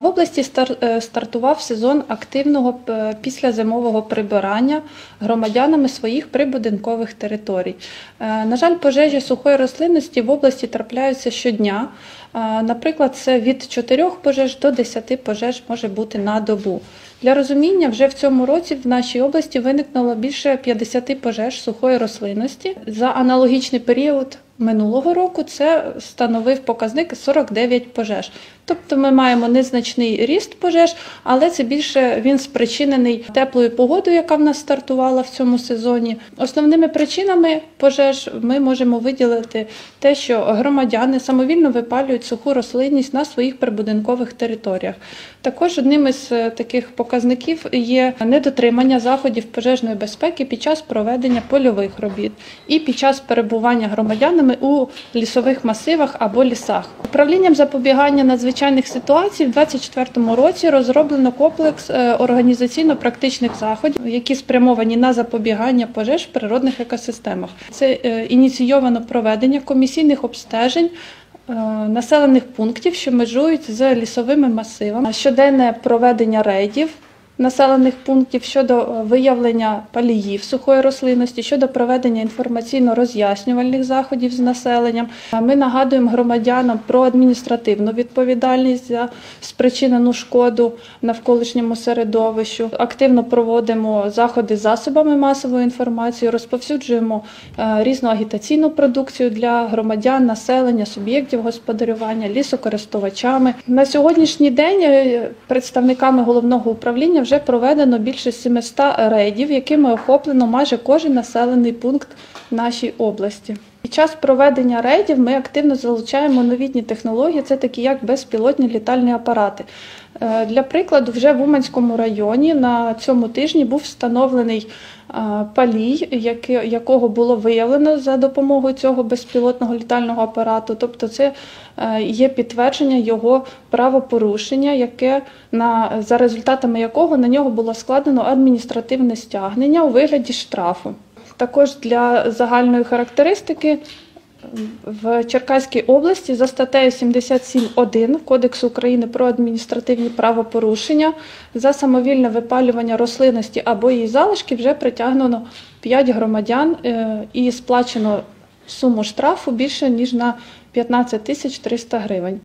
В області е, стартував сезон активного післязимового прибирання громадянами своїх прибудинкових територій. Е, На жаль, пожежі сухої рослинності в області трапляються щодня. Е, Наприклад, це від 4 пожеж до 10 пожеж може бути на добу. Для розуміння, вже в цьому році в нашій області виникнуло більше 50 пожеж сухої рослинності. За аналогічний період минулого року це становив показник 49 пожеж. Тобто ми маємо незначний ріст пожеж, але це більше він спричинений теплою погодою, яка в нас стартувала в цьому сезоні. Основними причинами пожеж ми можемо виділити те, що громадяни самовільно випалюють суху рослинність на своїх прибудинкових територіях. Також одним із е, таких показників є недотримання заходів пожежної безпеки під час проведення польових робіт і під час перебування громадянами у лісових масивах або лісах. Управлінням запобігання надзвичайних ситуацій в 2024 році розроблено комплекс е, організаційно-практичних заходів, які спрямовані на запобігання пожеж в природних екосистемах. Це е, ініційовано проведення комісійних обстежень. е, Населених пунктів, що межують з лісовими масивами, щоденне проведення рейдів населених пунктів щодо е, виявлення паліїв сухої рослинності, щодо проведення інформаційно-роз'яснювальних заходів з населенням. Ми нагадуємо громадянам про адміністративну відповідальність за спричинену шкоду навколишньому середовищу. Активно проводимо заходи з засобами масової інформації, розповсюджуємо е, різну агітаційну продукцію для громадян, населення, суб'єктів господарювання, лісокористувачами. На сьогоднішній день е, представниками головного управління вже проведено більше 700 рейдів, якими охоплено майже кожен населений пункт нашій області. Під час проведення рейдів ми активно залучаємо новітні технології, це такі як безпілотні літальні апарати. Е, Для прикладу, вже в Уманському районі на цьому тижні був встановлений е, палій, якого було виявлено за допомогою цього безпілотного літального апарату. Тобто, це е, є підтвердження його правопорушення, яке на за результатами якого на нього було складено адміністративне стягнення у вигляді штрафу. Також для загальної характеристики в Черкаській області за статтею 77.1 Кодексу України про адміністративні правопорушення за самовільне випалювання рослинності або її залишки вже притягнено 5 громадян е, і сплачено суму штрафу більше ніж на 15 тисяч 300 гривень.